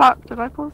Fuck, did I pause?